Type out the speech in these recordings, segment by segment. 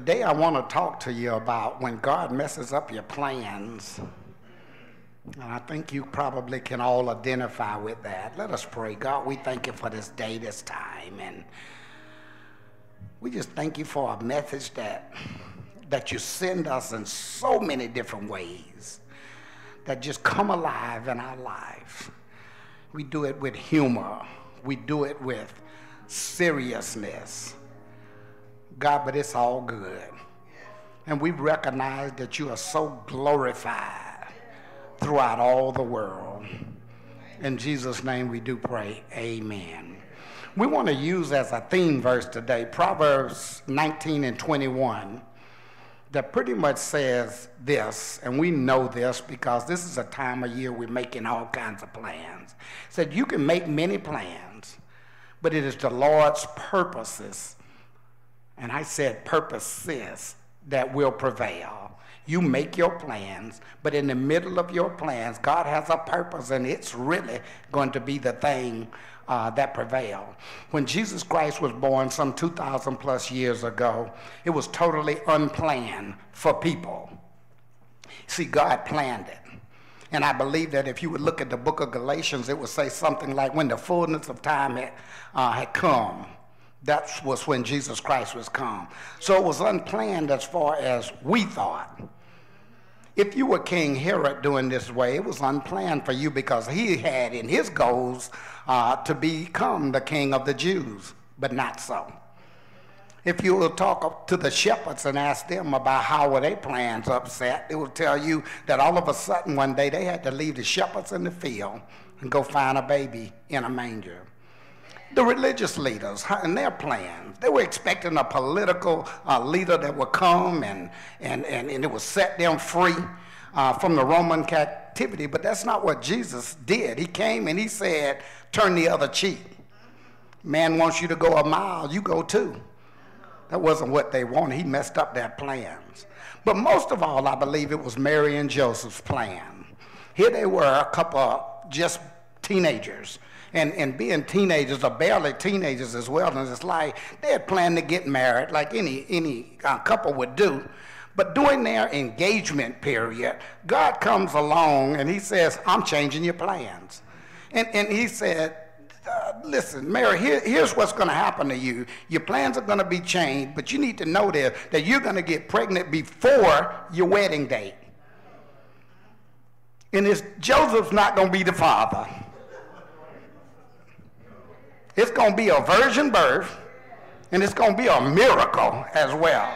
Today, I want to talk to you about when God messes up your plans. And I think you probably can all identify with that. Let us pray. God, we thank you for this day, this time. And we just thank you for a message that, that you send us in so many different ways that just come alive in our life. We do it with humor, we do it with seriousness. God, but it's all good. And we recognize that you are so glorified throughout all the world. In Jesus' name we do pray. Amen. We want to use as a theme verse today Proverbs 19 and 21 that pretty much says this, and we know this because this is a time of year we're making all kinds of plans. It said you can make many plans, but it is the Lord's purposes, and I said purposes, that will prevail. You make your plans, but in the middle of your plans, God has a purpose, and it's really going to be the thing uh, that prevail. When Jesus Christ was born some 2,000 plus years ago, it was totally unplanned for people. See, God planned it. And I believe that if you would look at the book of Galatians, it would say something like, when the fullness of time had, uh, had come, that was when Jesus Christ was come. So it was unplanned as far as we thought. If you were King Herod doing this way, it was unplanned for you because he had in his goals uh, to become the king of the Jews, but not so. If you will talk to the shepherds and ask them about how were their plans upset, they will tell you that all of a sudden one day they had to leave the shepherds in the field and go find a baby in a manger the religious leaders and their plans. They were expecting a political uh, leader that would come and, and, and, and it would set them free uh, from the Roman captivity, but that's not what Jesus did. He came and he said, Turn the other cheek. Man wants you to go a mile, you go two. That wasn't what they wanted. He messed up their plans. But most of all, I believe it was Mary and Joseph's plan. Here they were, a couple just teenagers and, and being teenagers or barely teenagers as well. And it's like they had planned to get married like any, any uh, couple would do. But during their engagement period, God comes along and he says, I'm changing your plans. And, and he said, uh, listen, Mary, here, here's what's going to happen to you. Your plans are going to be changed, but you need to know that, that you're going to get pregnant before your wedding date. And it's, Joseph's not going to be the father. It's going to be a virgin birth, and it's going to be a miracle as well.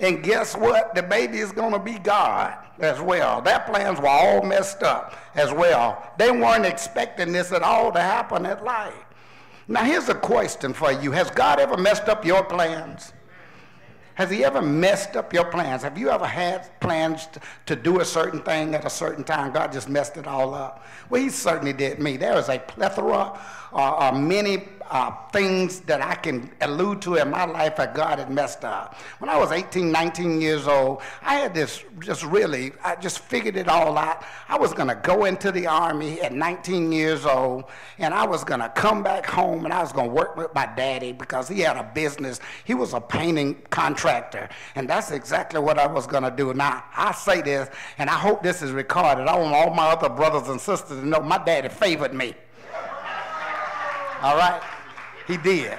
And guess what? The baby is going to be God as well. Their plans were all messed up as well. They weren't expecting this at all to happen at life. Now, here's a question for you Has God ever messed up your plans? Has he ever messed up your plans? Have you ever had plans to, do a certain thing at a certain time? God just messed it all up. Well, he certainly did me. There is a plethora or, or many uh, things that I can allude to in my life that God had messed up. When I was 18, 19 years old, I had this just really, I just figured it all out. I was going to go into the Army at 19 years old, and I was going to come back home and I was going to work with my daddy because he had a business. He was a painting contractor, and that's exactly what I was going to do. Now, I say this, and I hope this is recorded. I want all my other brothers and sisters to know my daddy favored me. All right? He did.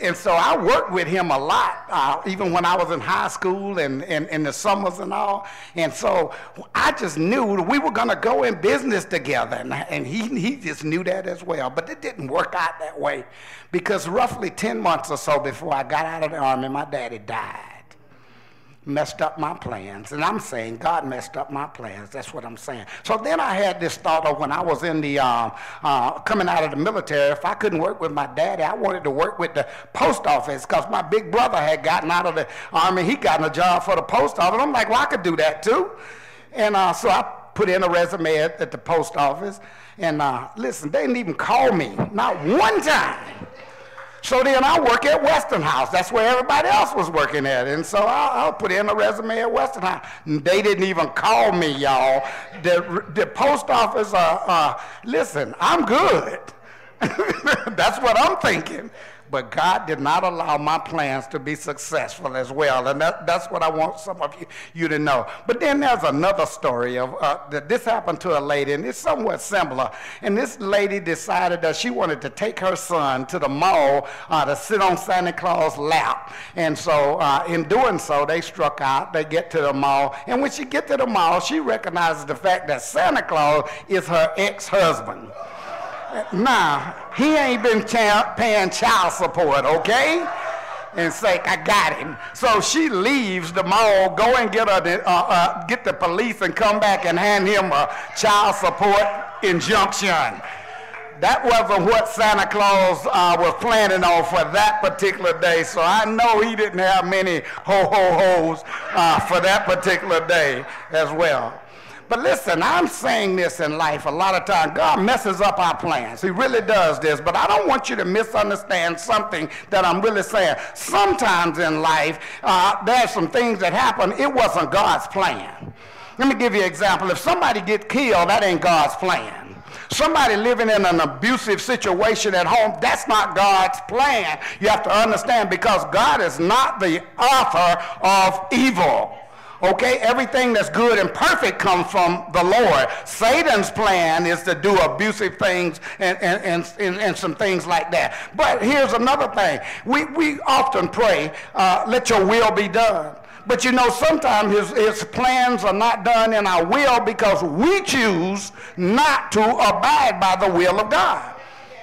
And so I worked with him a lot, uh, even when I was in high school and in the summers and all. And so I just knew we were going to go in business together. And, and he, he just knew that as well. But it didn't work out that way because roughly 10 months or so before I got out of the Army, my daddy died messed up my plans. And I'm saying God messed up my plans. That's what I'm saying. So then I had this thought of when I was in the, um, uh, coming out of the military, if I couldn't work with my daddy, I wanted to work with the post office because my big brother had gotten out of the army. He gotten a job for the post office. I'm like, well, I could do that too. And uh, so I put in a resume at, at the post office. And uh, listen, they didn't even call me, not one time. So then I work at Western Westinghouse. That's where everybody else was working at. And so I'll, I'll put in a resume at Westinghouse. And they didn't even call me, y'all. The, the post office, uh, uh, listen, I'm good. That's what I'm thinking. But God did not allow my plans to be successful as well. And that, that's what I want some of you, you to know. But then there's another story of uh, that this happened to a lady, and it's somewhat similar. And this lady decided that she wanted to take her son to the mall uh, to sit on Santa Claus' lap. And so uh, in doing so, they struck out. They get to the mall. And when she get to the mall, she recognizes the fact that Santa Claus is her ex-husband. Nah, he ain't been paying child support, okay? And say, I got him. So she leaves the mall, go and get, a, uh, uh, get the police and come back and hand him a child support injunction. That wasn't what Santa Claus uh, was planning on for that particular day. So I know he didn't have many ho ho ho's uh, for that particular day as well. But listen, I'm saying this in life a lot of times. God messes up our plans. He really does this. But I don't want you to misunderstand something that I'm really saying. Sometimes in life, uh, there's some things that happen. It wasn't God's plan. Let me give you an example. If somebody gets killed, that ain't God's plan. Somebody living in an abusive situation at home, that's not God's plan. You have to understand because God is not the author of evil. Okay, everything that's good and perfect comes from the Lord. Satan's plan is to do abusive things and, and, and, and, some things like that. But here's another thing. We, we often pray, uh, let your will be done. But you know, sometimes his, his plans are not done in our will because we choose not to abide by the will of God.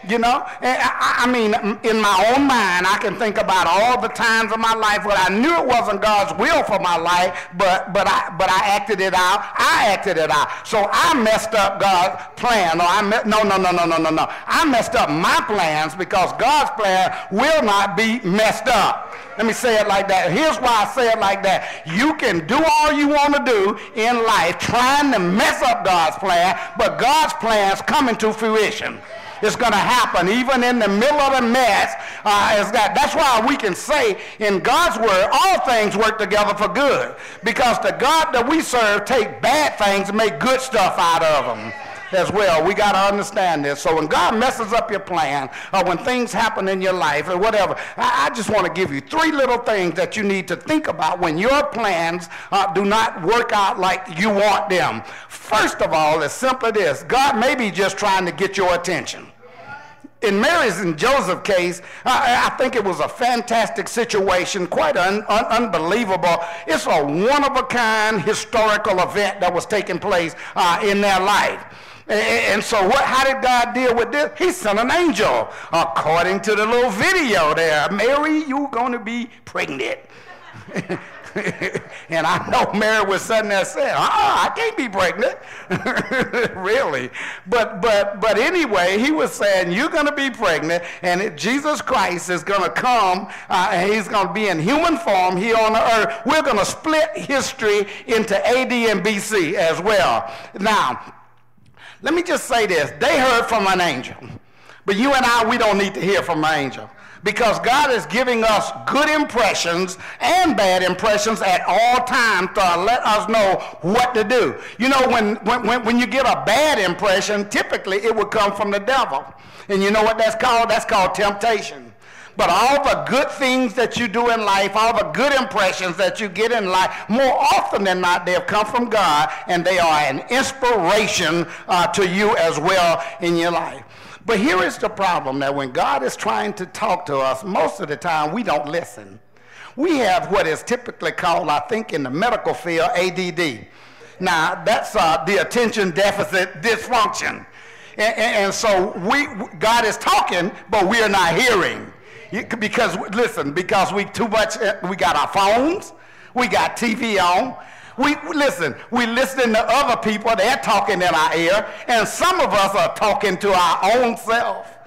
You know, I, mean, in my own mind, I can think about all the times of my life where I knew it wasn't God's will for my life, but but I but I acted it out. I acted it out. So I messed up God's plan. I me- no no no no no no no. I messed up my plans because God's plan will not be messed up. Let me say it like that. Here's why I say it like that. You can do all you want to do in life trying to mess up God's plan, but God's plans coming to fruition is going to happen even in the middle of the mess. Uh, is that, that's why we can say in God's word, all things work together for good. Because the God that we serve take bad things and make good stuff out of them as well. We got to understand this. So when God messes up your plan, or when things happen in your life, or whatever, I, I just want to give you three little things that you need to think about when your plans uh, do not work out like you want them. First of all, it's simply this God may be just trying to get your attention in Mary's and Joseph's case, I, I, think it was a fantastic situation, quite un, un, unbelievable. It's a one of a kind historical event that was taking place uh, in their life. And so what, how did God deal with this? He sent an angel according to the little video there. Mary, you're going to be pregnant. and I know Mary was sitting there saying, "Ah, I can't be pregnant," really. But but but anyway, he was saying, "You're going to be pregnant, and Jesus Christ is going to come, uh, and He's going to be in human form here on the earth. We're going to split history into AD and BC as well." Now, let me just say this: they heard from an angel, but you and I, we don't need to hear from an angel because God is giving us good impressions and bad impressions at all times to let us know what to do. You know, when, when, when you get a bad impression, typically it would come from the devil. And you know what that's called? That's called temptation. But all the good things that you do in life, all the good impressions that you get in life, more often than not, they have come from God and they are an inspiration uh, to you as well in your life. But here is the problem that when God is trying to talk to us, most of the time we don't listen. We have what is typically called, I think, in the medical field, ADD. Now, that's uh, the attention deficit dysfunction. And, and, and, so we, God is talking, but we are not hearing. Because, listen, because we too much, uh, we got our phones, we got TV on, we listen, we listening to other people, they're talking in our ear, and some of us are talking to our own self.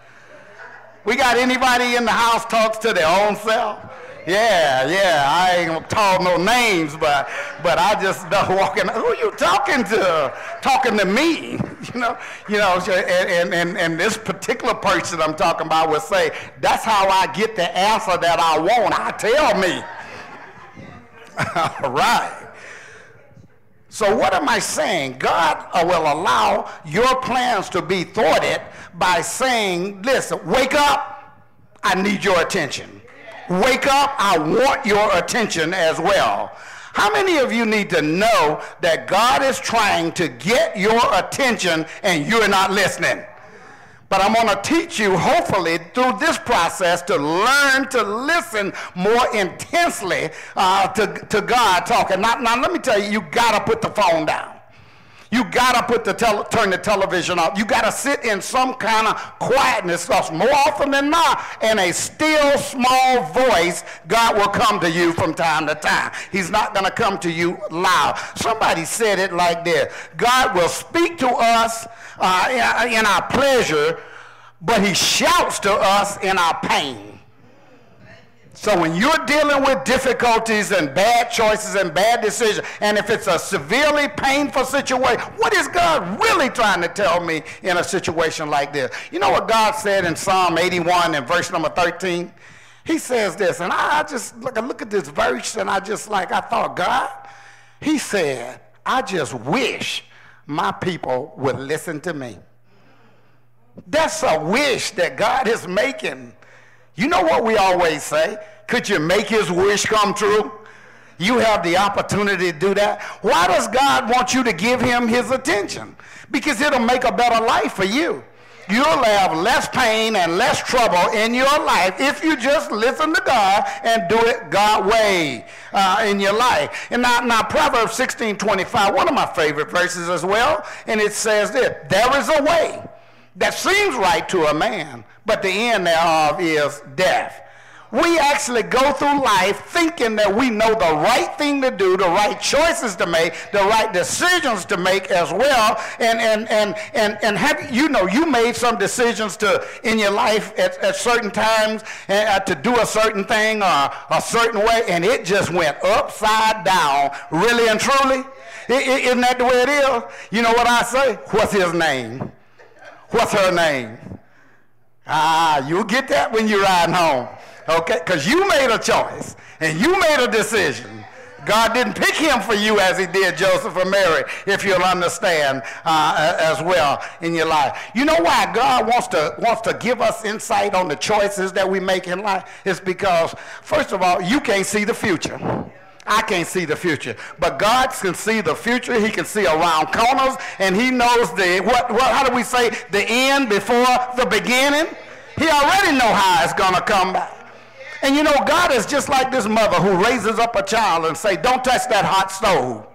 We got anybody in the house talks to their own self? Yeah, yeah. I ain't gonna call no names, but but I just know walking. Who you talking to? Talking to me, you know, you know. And and and this particular person I'm talking about will say, "That's how I get the answer that I want." I tell me. All right. So what am I saying? God uh, will allow your plans to be thwarted by saying, "Listen, wake up. I need your attention." Wake up, I want your attention as well. How many of you need to know that God is trying to get your attention and you're not listening? But I'm going to teach you, hopefully, through this process to learn to listen more intensely uh, to, to God talking. Now, now, let me tell you, you got to put the phone down. You gotta put the tele- turn the television off. You gotta sit in some kind of quietness. Because more often than not, in a still small voice, God will come to you from time to time. He's not gonna come to you loud. Somebody said it like this: God will speak to us uh, in our pleasure, but He shouts to us in our pain. So when you're dealing with difficulties and bad choices and bad decisions, and if it's a severely painful situation, what is God really trying to tell me in a situation like this? You know what God said in Psalm 81 and verse number 13? He says this, and I just look, I look at this verse and I just like, I thought, God, he said, I just wish my people would listen to me. That's a wish that God is making. You know what we always say? Could you make his wish come true? You have the opportunity to do that. Why does God want you to give him his attention? Because it'll make a better life for you. You'll have less pain and less trouble in your life if you just listen to God and do it God way uh, in your life. And now, now Proverbs 16, 25, one of my favorite verses as well, and it says this, there is a way that seems right to a man, but the end thereof is death we actually go through life thinking that we know the right thing to do, the right choices to make, the right decisions to make as well. And and and and, and have you know you made some decisions to in your life at, at certain times uh, to do a certain thing or a certain way, and it just went upside down, really and truly. Isn't that the way it is? You know what I say? What's his name? What's her name? Ah, you'll get that when you're riding home. Okay? Because you made a choice and you made a decision. God didn't pick him for you as he did Joseph or Mary, if you'll understand uh, as well in your life. You know why God wants to, wants to give us insight on the choices that we make in life? It's because, first of all, you can't see the future. I can't see the future, but God can see the future. He can see around corners, and He knows the what. What? How do we say the end before the beginning? He already know how it's gonna come back. And you know, God is just like this mother who raises up a child and say, don't touch that hot stove.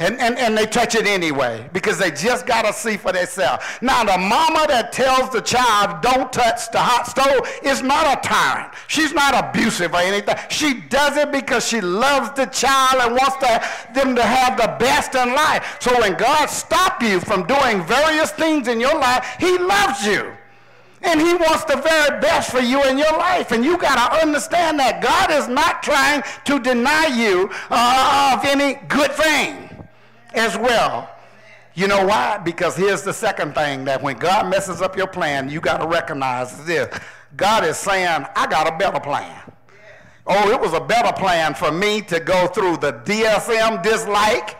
And, and, and they touch it anyway because they just got to see for themselves. Now, the mama that tells the child, don't touch the hot stove, is not a tyrant. She's not abusive or anything. She does it because she loves the child and wants to, them to have the best in life. So when God stops you from doing various things in your life, he loves you. And he wants the very best for you in your life. And you got to understand that God is not trying to deny you uh, of any good thing as well. You know why? Because here's the second thing that when God messes up your plan, you got to recognize this. God is saying, I got a better plan. Oh, it was a better plan for me to go through the DSM dislike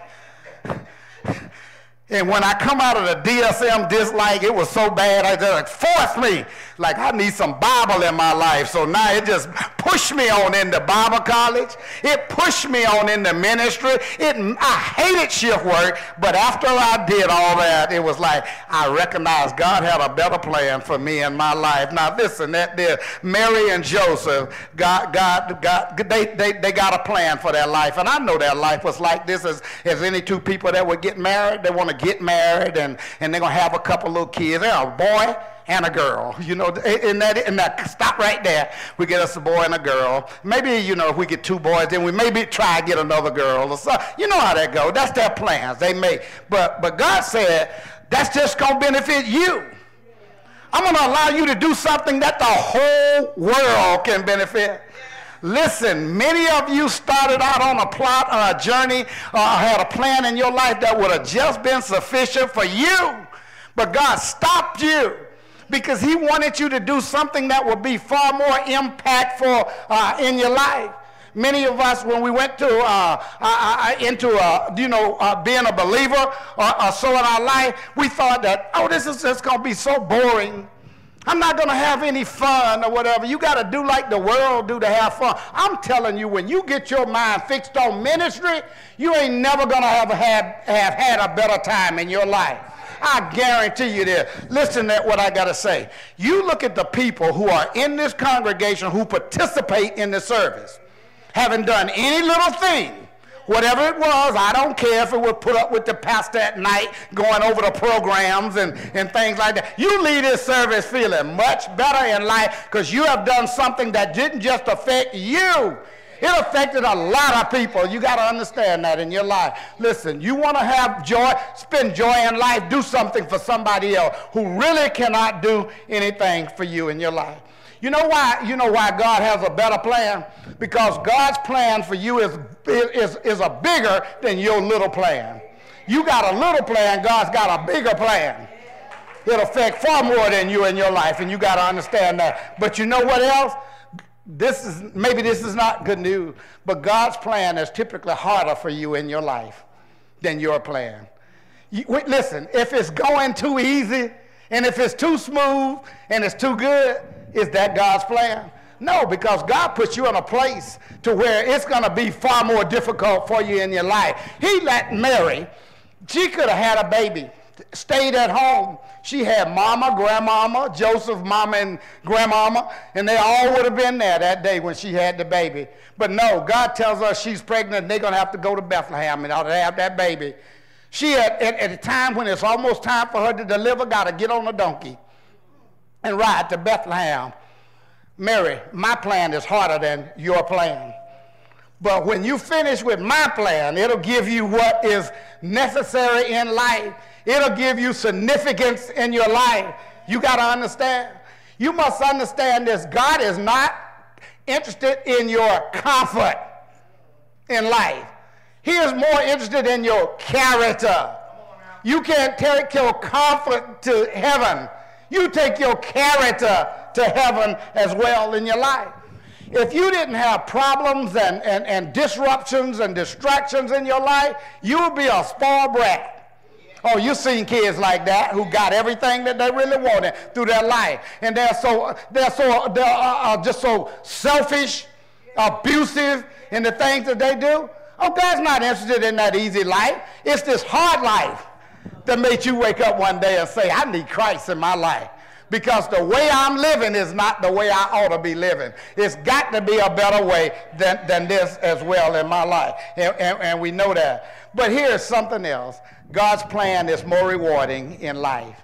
and when I come out of the DSM dislike, it was so bad, I just like forced me. Like I need some Bible in my life. So now it just pushed me on into Bible college. It pushed me on into ministry. It, I hated shift work, but after I did all that, it was like I recognized God had a better plan for me in my life. Now listen, that there, Mary and Joseph, God, God, God, they, they, they got a plan for their life. And I know their life was like this as, as any two people that would get married. They want to get married and, and they're going to have a couple little kids. They're a boy and a girl. You know, in that, in that, stop right there. We get us a boy and a girl. Maybe, you know, if we get two boys, then we maybe try to get another girl or something. You know how that goes. That's their plans. They make. But, but God said, that's just going to benefit you. I'm going to allow you to do something that the whole world can benefit. Listen, many of you started out on a plot or a journey or had a plan in your life that would have just been sufficient for you. But God stopped you because He wanted you to do something that would be far more impactful uh, in your life. Many of us, when we went to uh, uh, uh into uh, you know uh, being a believer or, so in our life, we thought that oh, this is just going to be so boring. I'm not going to have any fun or whatever. You got to do like the world do to have fun. I'm telling you, when you get your mind fixed on ministry, you ain't never going to have, have, have had a better time in your life. I guarantee you this. Listen to what I got to say. You look at the people who are in this congregation who participate in the service, haven't done any little thing whatever it was, I don't care if it was put up with the pastor at night going over the programs and, and things like that. You leave this service feeling much better in life because you have done something that didn't just affect you. It affected a lot of people. You got to understand that in your life. Listen, you want to have joy, spend joy in life, do something for somebody else who really cannot do anything for you in your life. You know why? You know why God has a better plan? Because God's plan for you is, is, is a bigger than your little plan. You got a little plan, God's got a bigger plan. It'll affect far more than you in your life, and you got to understand that. But you know what else? This is maybe this is not good news, but God's plan is typically harder for you in your life than your plan. You, listen, if it's going too easy and if it's too smooth and it's too good, is that God's plan? No, because God puts you in a place to where it's going to be far more difficult for you in your life. He let Mary, she could have had a baby, stayed at home. She had mama, grandmama, Joseph, mama, and grandmama, and they all would have been there that day when she had the baby. But no, God tells us she's pregnant and they're going to have to go to Bethlehem and have that baby. She, at, at, at a time when it's almost time for her to deliver, got to get on a donkey and ride to Bethlehem. Mary, my plan is harder than your plan. But when you finish with my plan, it'll give you what is necessary in life. It'll give you significance in your life. You got to understand. You must understand this. God is not interested in your comfort in life. He is more interested in your character. You can't take your comfort to heaven you take your character to heaven as well in your life. If you didn't have problems and, and, and disruptions and distractions in your life, you would be a spoiled brat. Oh, you've seen kids like that who got everything that they really wanted through their life, and they're so they're so they're uh, uh, just so selfish, abusive in the things that they do. Oh, God's not interested in that easy life. It's this hard life that made you wake up one day and say, I need Christ in my life. Because the way I'm living is not the way I ought to be living. It's got to be a better way than, than this as well in my life. And, and, and we know that. But here's something else God's plan is more rewarding in life.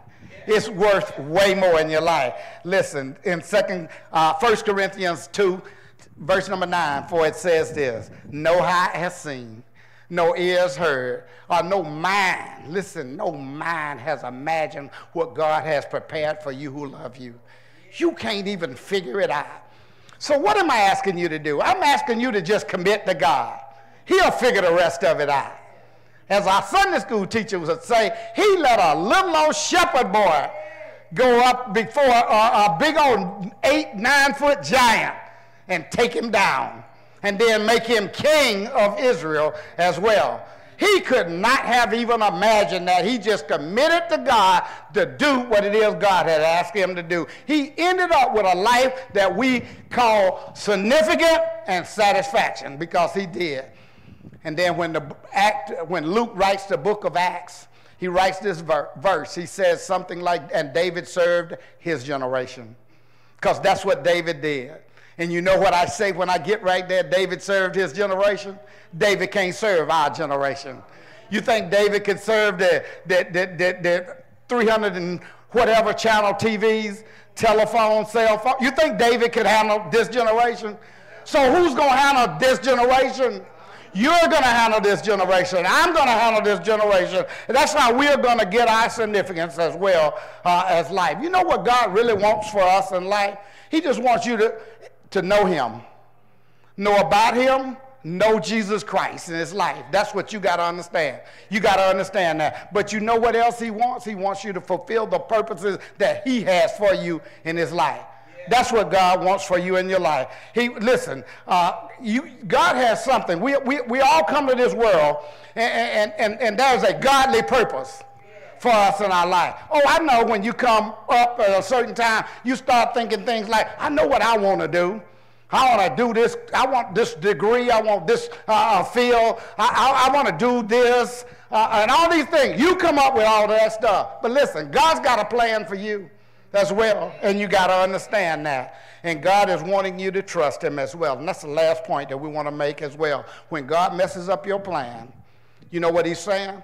It's worth way more in your life. Listen, in second, uh, 1 Corinthians 2, verse number 9, for it says this No eye has seen, no ears heard, or no mind, listen, no mind has imagined what God has prepared for you who love you. You can't even figure it out. So, what am I asking you to do? I'm asking you to just commit to God. He'll figure the rest of it out. As our Sunday school teacher would say, he let a little old shepherd boy go up before a, a big old eight, nine foot giant and take him down and then make him king of Israel as well. He could not have even imagined that. He just committed to God to do what it is God had asked him to do. He ended up with a life that we call significant and satisfaction because he did. And then when, the act, when Luke writes the book of Acts, he writes this ver- verse. He says something like, and David served his generation. Because that's what David did. And you know what I say when I get right there? David served his generation. David can't serve our generation. You think David could serve the, the, the, the, the 300 and whatever channel TVs, telephone, cell phone? You think David could handle this generation? So who's going to handle this generation? You're going to handle this generation. I'm going to handle this generation. And that's how we're going to get our significance as well uh, as life. You know what God really wants for us in life? He just wants you to to know him. know about him, know Jesus Christ in his life. That's what you got to understand. You got to understand that. But you know what else he wants? He wants you to fulfill the purposes that he has for you in his life. That's what God wants for you in your life. He listen. Uh, you, God has something. We, we, we all come to this world, and, and, and, and there's a godly purpose for us in our life. Oh, I know when you come up at a certain time, you start thinking things like, I know what I want to do. I want to do this. I want this degree. I want this uh, field. I, I, I want to do this. Uh, and all these things. You come up with all that stuff. But listen, God's got a plan for you as well. And you got to understand that. And God is wanting you to trust Him as well. And that's the last point that we want to make as well. When God messes up your plan, you know what He's saying?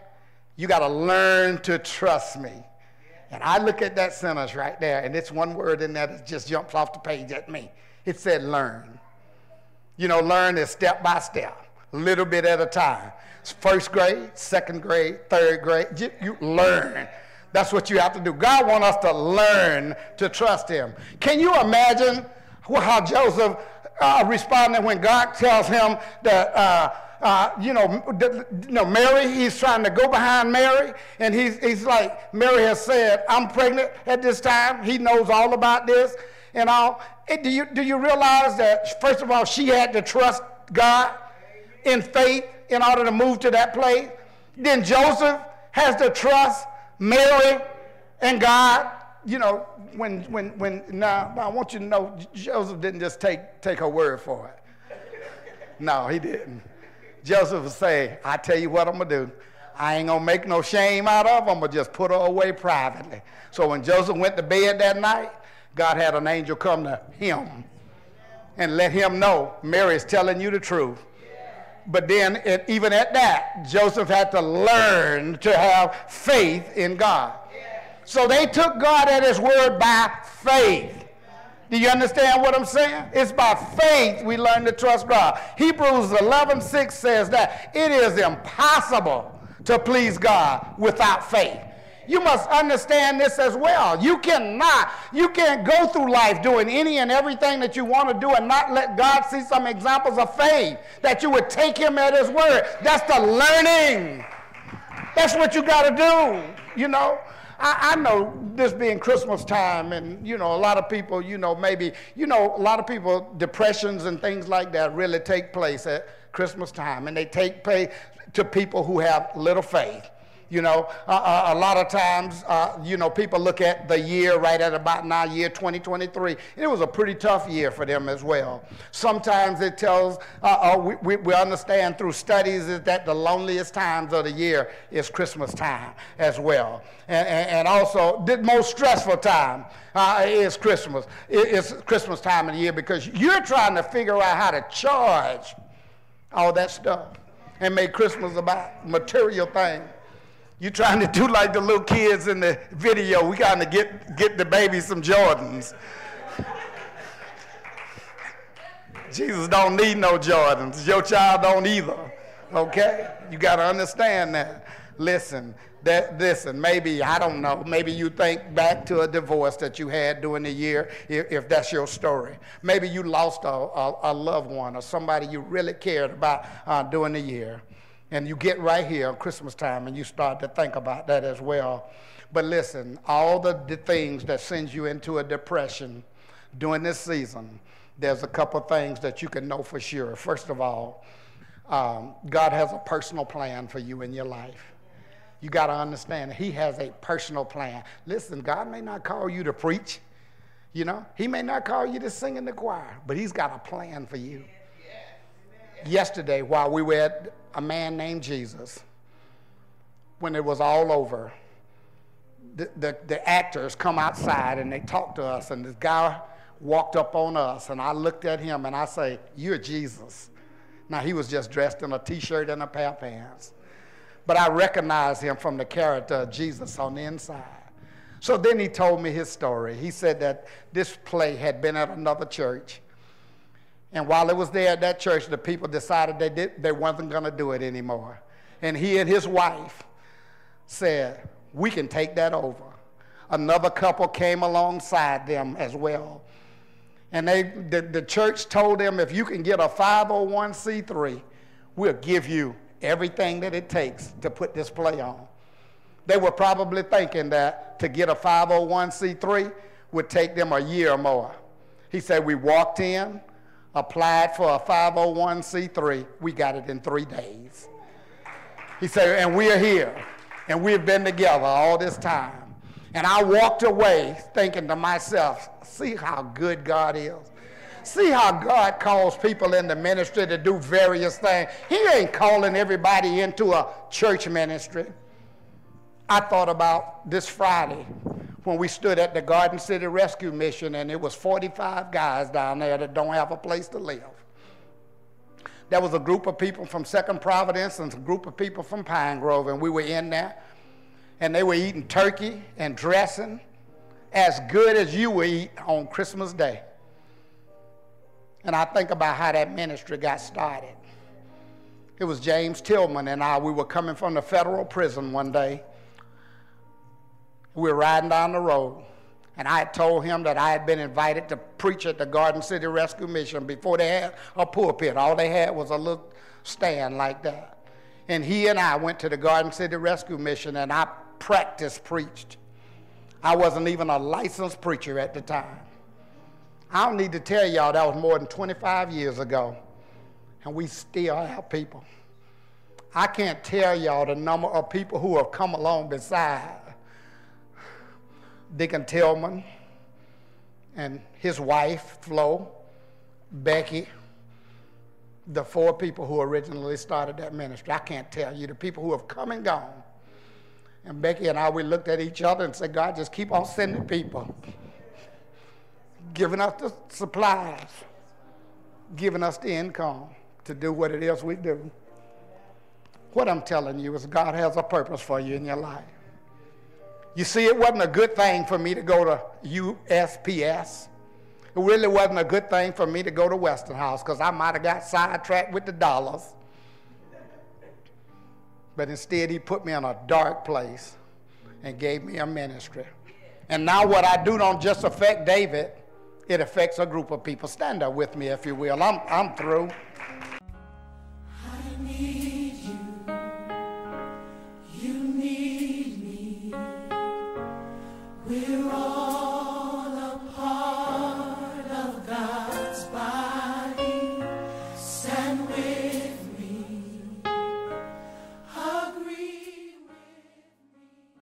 You got to learn to trust me. And I look at that sentence right there, and it's one word in there that just jumps off the page at me. It said learn. You know, learn is step by step, a little bit at a time. First grade, second grade, third grade, you learn. That's what you have to do. God wants us to learn to trust Him. Can you imagine how Joseph uh, responded when God tells him that, uh, uh, you, know, you know, Mary, he's trying to go behind Mary, and he's, he's like, Mary has said, I'm pregnant at this time. He knows all about this and all. And do, you, do you realize that, first of all, she had to trust God in faith in order to move to that place? Then Joseph has to trust Mary and God, you know, when, when, when, now, I want you to know, Joseph didn't just take, take her word for it. No, he didn't. Joseph would say, I tell you what I'm going to do. I ain't going to make no shame out of her. I'm going to just put her away privately. So when Joseph went to bed that night, God had an angel come to him and let him know Mary's telling you the truth. But then, it, even at that, Joseph had to learn to have faith in God. So they took God at his word by faith. Do you understand what I'm saying? It's by faith we learn to trust God. Hebrews 11 6 says that it is impossible to please God without faith. You must understand this as well. You cannot, you can't go through life doing any and everything that you want to do and not let God see some examples of faith that you would take him at his word. That's the learning. That's what you got to do, you know. I, know this being Christmas time, and you know, a lot of people, you know, maybe, you know, a lot of people, depressions and things like that really take place at Christmas time, and they take place to people who have little faith. You know, uh, uh, a lot of times, uh, you know, people look at the year right at about now, year 2023. it was a pretty tough year for them as well. Sometimes it tells, uh, uh, we, we understand through studies is that the loneliest times of the year is Christmas time as well. And, and, and also, the most stressful time uh, is Christmas. It's Christmas time of the year because you're trying to figure out how to charge all that stuff and make Christmas about material things. You trying to do like the little kids in the video. We got to get, get the baby some Jordans. Jesus don't need no Jordans. Your child don't either. Okay? You got to understand that. Listen, that listen, maybe, I don't know, maybe you think back to a divorce that you had during the year, if, if that's your story. Maybe you lost a, a, a, loved one or somebody you really cared about uh, during the year. And you get right here Christmas time and you start to think about that as well. But listen, all the, the things that sends you into a depression during this season, there's a couple things that you can know for sure. First of all, um, God has a personal plan for you in your life. You got to understand, He has a personal plan. Listen, God may not call you to preach, you know, He may not call you to sing in the choir, but He's got a plan for you. Yesterday, while we were at a man named Jesus, when it was all over, the, the, the, actors come outside and they talk to us, and this guy walked up on us, and I looked at him and I say, You're Jesus. Now, he was just dressed in a t shirt and a pair of pants. But I recognized him from the character of Jesus on the inside. So then he told me his story. He said that this play had been at another church and while it was there at that church, the people decided they, did, they wasn't going to do it anymore. And he and his wife said, We can take that over. Another couple came alongside them as well. And they, the, the church told them if you can get a 501c3, we'll give you everything that it takes to put this play on. They were probably thinking that to get a 501c3 would take them a year or more. He said, We walked in, applied for a 501c3, we got it in three days. He said, And we're here, and we've been together all this time. And I walked away thinking to myself, See how good God is. See how God calls people in the ministry to do various things. He ain't calling everybody into a church ministry. I thought about this Friday when we stood at the Garden City Rescue Mission and it was 45 guys down there that don't have a place to live. There was a group of people from Second Providence and a group of people from Pine Grove, and we were in there, and they were eating turkey and dressing as good as you would eat on Christmas Day. And I think about how that ministry got started. It was James Tillman and I. We were coming from the federal prison one day. We were riding down the road. And I had told him that I had been invited to preach at the Garden City Rescue Mission before they had a pulpit. All they had was a little stand like that. And he and I went to the Garden City Rescue Mission and I practiced preached. I wasn't even a licensed preacher at the time. I don't need to tell y'all that was more than 25 years ago, and we still have people. I can't tell y'all the number of people who have come along beside Deacon Tillman and his wife, Flo, Becky, the four people who originally started that ministry. I can't tell you the people who have come and gone. And Becky and I, we looked at each other and said, God, just keep on sending people giving us the supplies, giving us the income to do what it is we do. What I'm telling you is God has a purpose for you in your life. You see, it wasn't a good thing for me to go to USPS. It really wasn't a good thing for me to go to Westinghouse because I might have got sidetracked with the dollars. But instead, he put me in a dark place and gave me a ministry. And now, what I do don't just affect David, it affects a group of people. Stand up with me, if you will. I'm, I'm through.